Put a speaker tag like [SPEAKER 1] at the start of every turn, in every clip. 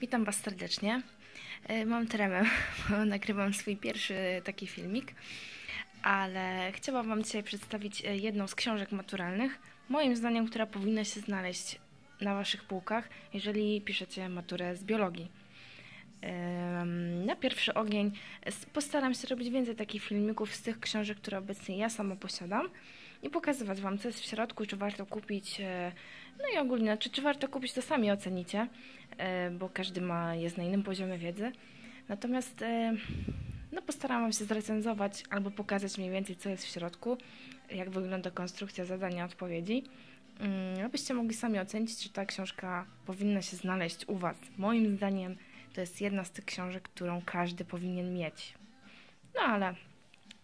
[SPEAKER 1] Witam Was serdecznie. E, Mam tremę, bo nagrywam swój pierwszy taki filmik, ale chciałam Wam dzisiaj przedstawić e, jedną z książek maturalnych, moim zdaniem, która powinna się znaleźć na Waszych półkach, jeżeli piszecie maturę z biologii. Na pierwszy ogień s- postaram się robić więcej takich filmików z tych książek, które obecnie ja sama posiadam i pokazywać Wam, co jest w środku, czy warto kupić, e, no i ogólnie, czy, czy warto kupić, to sami ocenicie, e, bo każdy ma, jest na innym poziomie wiedzy. Natomiast e, no, postaram Wam się zrecenzować albo pokazać mniej więcej, co jest w środku, jak wygląda konstrukcja zadania, odpowiedzi, mm, abyście mogli sami ocenić, czy ta książka powinna się znaleźć u Was. Moim zdaniem to jest jedna z tych książek, którą każdy powinien mieć. No ale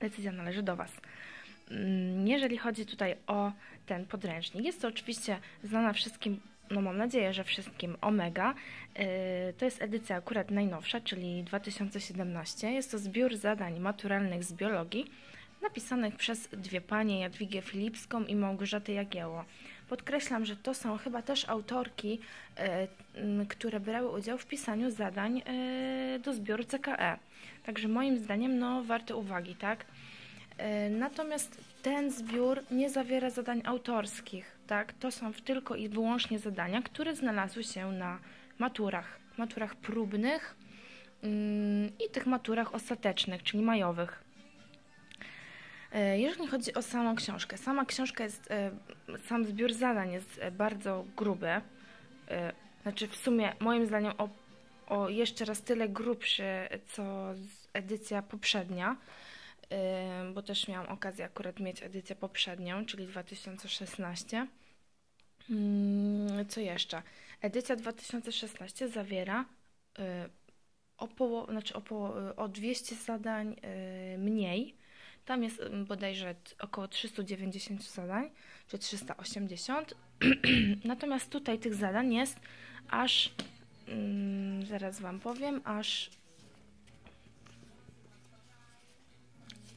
[SPEAKER 1] decyzja należy do Was. Mm, Jeżeli chodzi tutaj o ten podręcznik, jest to oczywiście znana wszystkim, no mam nadzieję, że wszystkim Omega. Yy, To jest edycja akurat najnowsza, czyli 2017. Jest to zbiór zadań maturalnych z biologii, napisanych przez dwie panie, Jadwigę Filipską i Małgorzatę Jagiełło. Podkreślam, że to są chyba też autorki, m, które brały udział w pisaniu zadań e, do zbioru CKE. Także moim zdaniem, no, warte uwagi, tak? E, Natomiast ten zbiór nie zawiera zadań autorskich, tak? To są tylko i wyłącznie zadania, które znalazły się na maturach, maturach próbnych mm, i tych maturach ostatecznych, czyli majowych. E, Jeżeli chodzi o samą książkę, sama książka jest, e, sam zbiór zadań jest bardzo gruby. Znaczy w sumie moim zdaniem o, o jeszcze raz tyle grubszy, co edycja poprzednia, bo też miałam okazję akurat mieć edycję poprzednią, czyli 2016. Mm, Co jeszcze? Edycja 2016 zawiera e, o, poło- znaczy o, poło- o 200 zadań e, mniej. Tam jest mm, bodajże około 390 zadań, czy 380. Natomiast tutaj tych zadań jest aż, mm, zaraz Wam powiem, aż,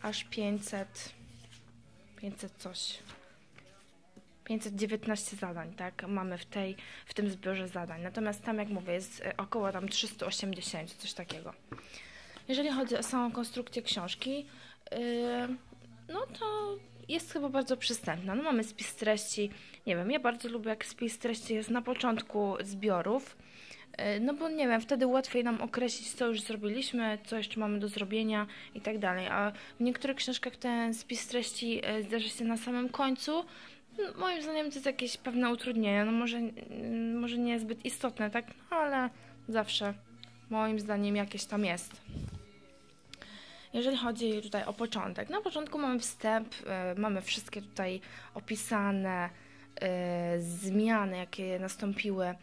[SPEAKER 1] aż 500, 500 coś. 519 zadań, tak, mamy w, tej, w tym zbiorze zadań. Natomiast tam, jak mówię, jest e, około tam 380, coś takiego. Jeżeli chodzi o samą konstrukcję książki, yy, no to jest chyba bardzo przystępna. No mamy spis treści, nie wiem, ja bardzo lubię jak spis treści jest na początku zbiorów, no bo nie wiem, wtedy łatwiej nam określić, co już zrobiliśmy, co jeszcze mamy do zrobienia i tak dalej. A w niektórych książkach ten spis treści yy, zdarzy się na samym końcu. No, Moim zdaniem to jest jakieś pewne utrudnienie, no może, może nie zbyt istotne, tak, no ale zawsze moim zdaniem jakieś tam jest. Jeżeli chodzi tutaj o początek, na początku mamy wstęp, e, mamy wszystkie tutaj opisane e, zmiany, jakie nastąpiły e,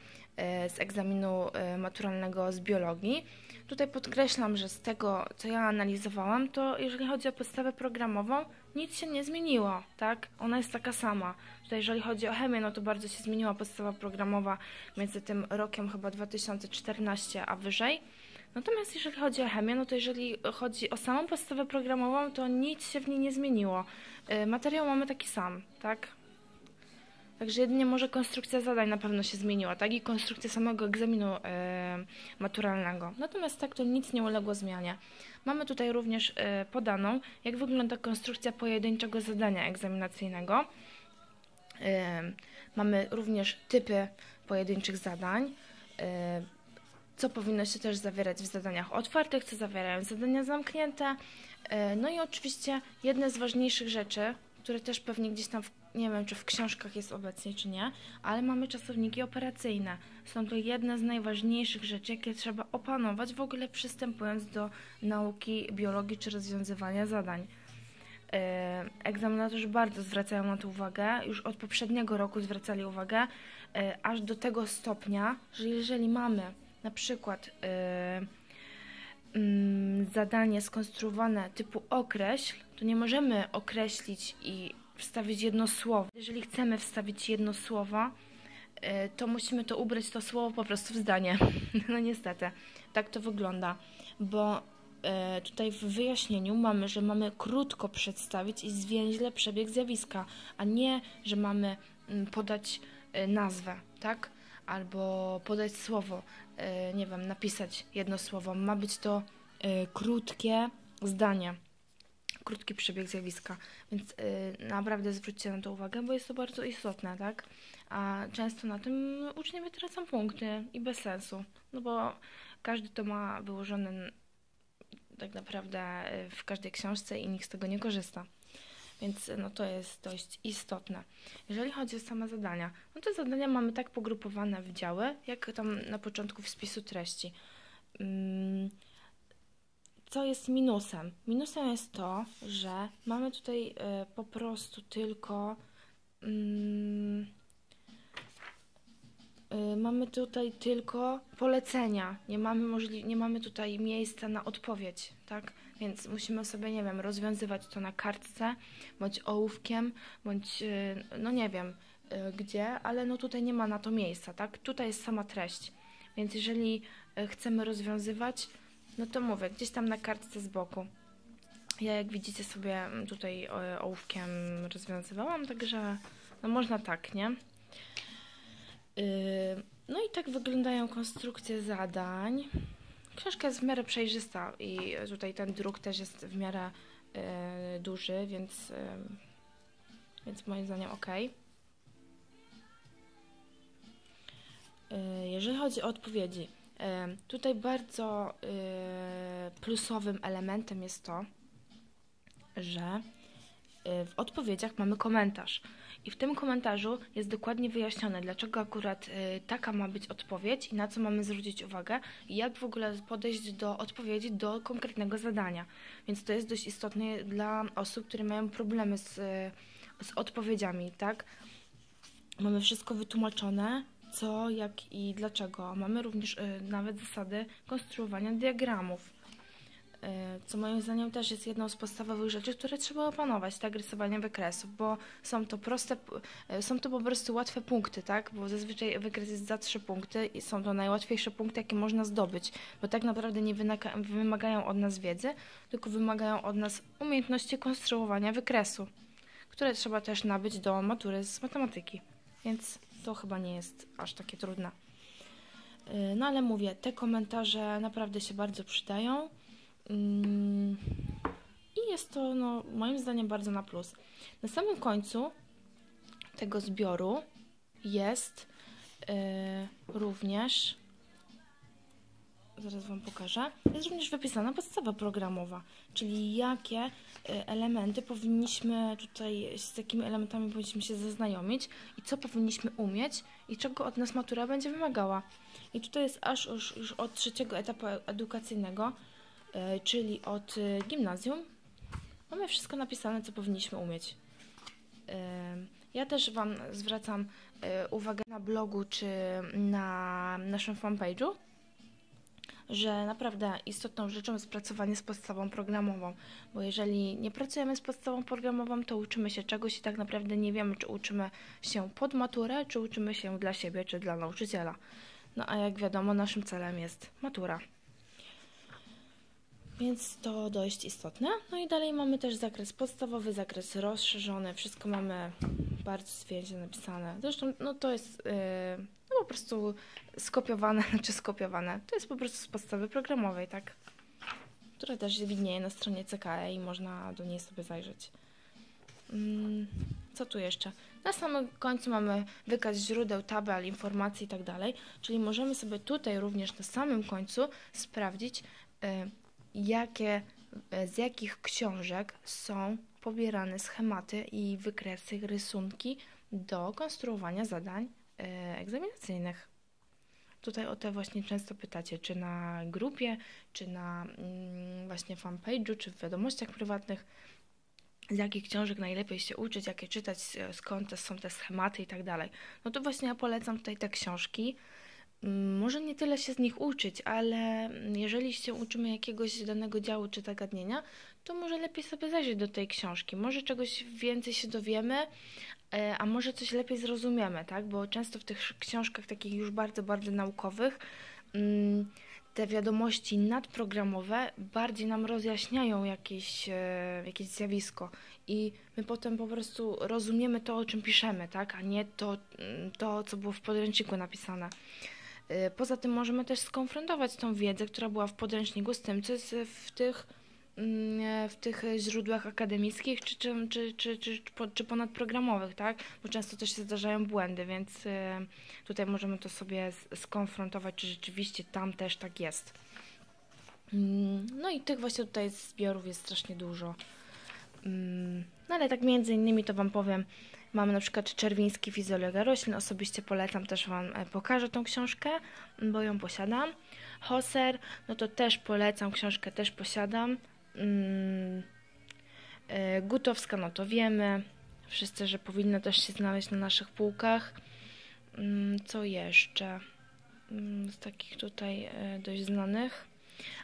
[SPEAKER 1] z egzaminu e, maturalnego z biologii. Tutaj podkreślam, że z tego, co ja analizowałam, to jeżeli chodzi o podstawę programową, nic się nie zmieniło, tak? Ona jest taka sama. Tutaj jeżeli chodzi o chemię, no to bardzo się zmieniła podstawa programowa między tym rokiem chyba 2014 a wyżej. Natomiast jeżeli chodzi o chemię, no to jeżeli chodzi o samą podstawę programową, to nic się w niej nie zmieniło. Y, Materiał mamy taki sam, tak? Także jedynie może konstrukcja zadań na pewno się zmieniła, tak? I konstrukcja samego egzaminu y, maturalnego. Natomiast tak to nic nie uległo zmianie. Mamy tutaj również y, podaną, jak wygląda konstrukcja pojedynczego zadania egzaminacyjnego. Y, Mamy również typy pojedynczych zadań. co powinno się też zawierać w zadaniach otwartych, co zawierają zadania zamknięte. E, No i oczywiście jedne z ważniejszych rzeczy, które też pewnie gdzieś tam, w, nie wiem czy w książkach jest obecnie, czy nie, ale mamy czasowniki operacyjne. Są to jedne z najważniejszych rzeczy, jakie trzeba opanować w ogóle przystępując do nauki biologii czy rozwiązywania zadań. E, Egzaminatorzy bardzo zwracają na to uwagę, już od poprzedniego roku zwracali uwagę, e, aż do tego stopnia, że jeżeli mamy na przykład mm, zadanie skonstruowane typu określ, to nie możemy określić i wstawić jedno słowo. Jeżeli chcemy wstawić jedno słowo, e, to musimy to ubrać to słowo po prostu w zdanie. No niestety, tak to wygląda, bo e, tutaj w wyjaśnieniu mamy, że mamy krótko przedstawić i zwięźle przebieg zjawiska, a nie, że mamy mm, podać e, nazwę, tak? albo podać słowo, nie wiem, napisać jedno słowo. Ma być to krótkie zdanie, krótki przebieg zjawiska, więc naprawdę zwróćcie na to uwagę, bo jest to bardzo istotne, tak? A często na tym uczniowie tracą punkty i bez sensu, no bo każdy to ma wyłożone tak naprawdę w każdej książce i nikt z tego nie korzysta. Więc no, to jest dość istotne. Jeżeli chodzi o same zadania, no to zadania mamy tak pogrupowane w działy, jak tam na początku w spisu treści. Mm, co jest minusem? Minusem jest to, że mamy tutaj y, po prostu tylko mm, y, mamy tutaj tylko polecenia. Nie mamy, nie mamy tutaj miejsca na odpowiedź, tak? Więc musimy sobie, nie wiem, rozwiązywać to na kartce, bądź ołówkiem, bądź, y, no nie wiem y, gdzie, ale no tutaj nie ma na to miejsca, tak? Tutaj jest sama treść. Więc jeżeli y, chcemy rozwiązywać, no to mówię, gdzieś tam na kartce z boku. Ja jak widzicie sobie mm, tutaj ołówkiem rozwiązywałam, także no można tak, nie? No i tak wyglądają konstrukcje zadań. Książka jest w miarę przejrzysta i tutaj ten druk też jest w miarę y, duży, więc, y, więc moim zdaniem ok. Y, jeżeli chodzi o odpowiedzi, tutaj bardzo plusowym elementem jest to, że w odpowiedziach mamy komentarz. I w tym komentarzu jest dokładnie wyjaśnione, dlaczego akurat y, taka ma być odpowiedź i na co mamy zwrócić uwagę i jak w ogóle podejść do odpowiedzi do konkretnego zadania. Więc to jest dość istotne dla osób, które mają problemy z, y, z odpowiedziami, tak? Mamy wszystko wytłumaczone, co, jak i dlaczego. Mamy również y, nawet zasady konstruowania diagramów E, co moim zdaniem też jest jedną z podstawowych rzeczy, które trzeba opanować, tak, rysowanie wykresów, bo są to proste, e, są to po prostu łatwe punkty, tak, bo zazwyczaj wykres jest za trzy punkty i są to najłatwiejsze punkty, jakie można zdobyć, bo tak naprawdę nie wymagają od nas wiedzy, tylko wymagają od nas umiejętności konstruowania wykresu, które trzeba też nabyć do matury z matematyki, więc to chyba nie jest aż takie trudne. E, no ale mówię, te komentarze naprawdę się bardzo przydają. Mm, I jest to, no, moim zdaniem, bardzo na plus. Na samym końcu tego zbioru jest yy, również, zaraz Wam pokażę, jest również wypisana podstawa programowa, czyli jakie y, elementy powinniśmy tutaj, z jakimi elementami powinniśmy się zaznajomić i co powinniśmy umieć i czego od nas matura będzie wymagała. I tutaj jest aż już, już od trzeciego etapu edukacyjnego E, czyli od e, gimnazjum, mamy wszystko napisane, co powinniśmy umieć. E, ja też Wam zwracam uwagę na blogu czy na naszym fanpage'u, że naprawdę istotną rzeczą jest pracowanie z podstawą programową, bo jeżeli nie pracujemy z podstawą programową, to uczymy się czegoś i tak naprawdę nie wiemy, czy uczymy się pod maturę, czy uczymy się dla siebie, czy dla nauczyciela. No a jak wiadomo, naszym celem jest matura więc to dość istotne. No i dalej mamy też zakres podstawowy, zakres rozszerzony, wszystko mamy bardzo zwięźle napisane. Zresztą no to jest yy, po prostu skopiowane, czy skopiowane. To jest po prostu z podstawy programowej, tak? Która też widnieje na stronie CKE i można do niej sobie zajrzeć. Mm, co tu jeszcze? Na samym końcu mamy wykaz źródeł, tabel, informacji i tak dalej, czyli możemy sobie tutaj również na samym końcu sprawdzić, yy, jakie, e, z jakich książek są pobierane schematy i wykresy, rysunki do konstruowania zadań egzaminacyjnych. Tutaj o te właśnie często pytacie, czy na grupie, czy na mm, właśnie fanpage'u, czy w wiadomościach prywatnych, z jakich książek najlepiej się uczyć, jakie czytać, skąd są te schematy i tak dalej. No to właśnie ja polecam tutaj te książki, Mm, może nie tyle się z nich uczyć, ale jeżeli się uczymy jakiegoś danego działu czy zagadnienia, to może lepiej sobie zajrzeć do tej książki. Może czegoś więcej się dowiemy, e, a może coś lepiej zrozumiemy, tak? Bo często w tych książkach takich już bardzo, bardzo naukowych mm, te wiadomości nadprogramowe bardziej nam rozjaśniają jakieś, e, jakieś zjawisko i my potem po prostu rozumiemy to, o czym piszemy, tak, a nie to, mm, to co było w podręczniku napisane. E, poza tym możemy też skonfrontować tą wiedzę, która była w podręczniku z tym, co jest w tych w tych źródłach akademickich czy, czy, czy, czy, czy, czy ponadprogramowych, tak? Bo często też się zdarzają błędy, więc e, tutaj możemy to sobie skonfrontować, czy rzeczywiście tam też tak jest. Mm, no i tych właśnie tutaj zbiorów jest strasznie dużo. Mm, no ale tak między innymi to Wam powiem, mamy na przykład Czerwiński Fizjologia Roślin, osobiście polecam, też Wam e, pokażę tą książkę, bo ją posiadam. Hoser, no to też polecam, książkę też posiadam. Mm, e, Gutowska, no to wiemy. Wszyscy, że powinno też się znaleźć na naszych półkach. Mm, co jeszcze? Mm, z takich tutaj e, dość znanych.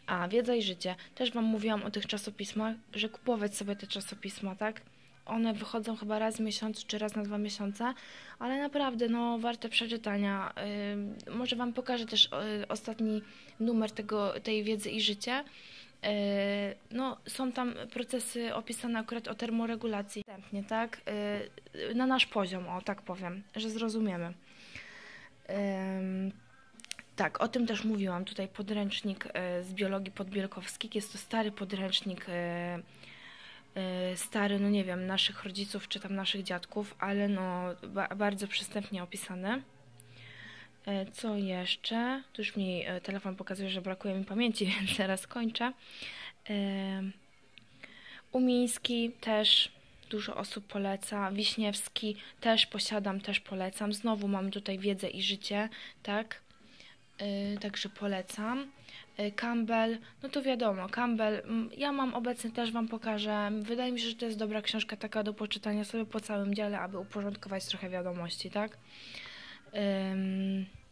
[SPEAKER 1] A, Wiedza i Życie. Też Wam mówiłam o tych czasopismach, że kupować sobie te czasopisma, tak? One wychodzą chyba raz w miesiącu, czy raz na dwa miesiące, ale naprawdę, no, warte przeczytania. Może Wam pokażę też yy, ostatni numer tego, tej Wiedzy i Życie. E, no, są tam procesy opisane akurat o termoregulacji. Wstępnie, tak? E, na nasz poziom, o tak powiem, że zrozumiemy. Tak, o tym też mówiłam. Tutaj podręcznik e, z biologii podbielkowskich. Jest to stary podręcznik, stary, no nie wiem, naszych rodziców czy tam naszych dziadków, ale no bardzo przystępnie opisane. E, co jeszcze? Tu już mi e, telefon pokazuje, że brakuje mi pamięci, więc zaraz kończę. E, Umiński też dużo osób poleca. Wiśniewski też posiadam, też polecam. Znowu mamy tutaj wiedzę i życie, tak? Także polecam. Campbell, no to wiadomo, Campbell, ja mam obecnie, też Wam pokażę. Wydaje mi się, że to jest dobra książka taka do poczytania sobie po całym dziale, aby uporządkować trochę wiadomości, tak?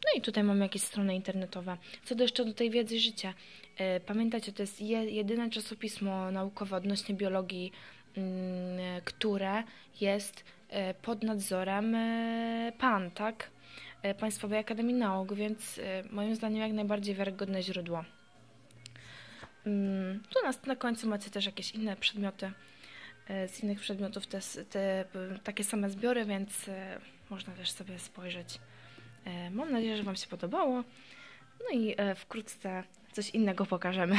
[SPEAKER 1] No i tutaj mamy jakieś strony internetowe. Co do jeszcze do tej wiedzy życia. E, pamiętajcie, to jest jedyne czasopismo naukowe odnośnie biologii, mm, które jest e, pod nadzorem e, PAN, tak? Państwowej Akademii Nauk, więc moim zdaniem jak najbardziej wiarygodne źródło. Mm, tu na końcu macie też jakieś inne przedmioty z innych przedmiotów, te, te takie same zbiory, więc można też sobie spojrzeć. E, mam nadzieję, że Wam się podobało. No i e, wkrótce coś innego pokażemy.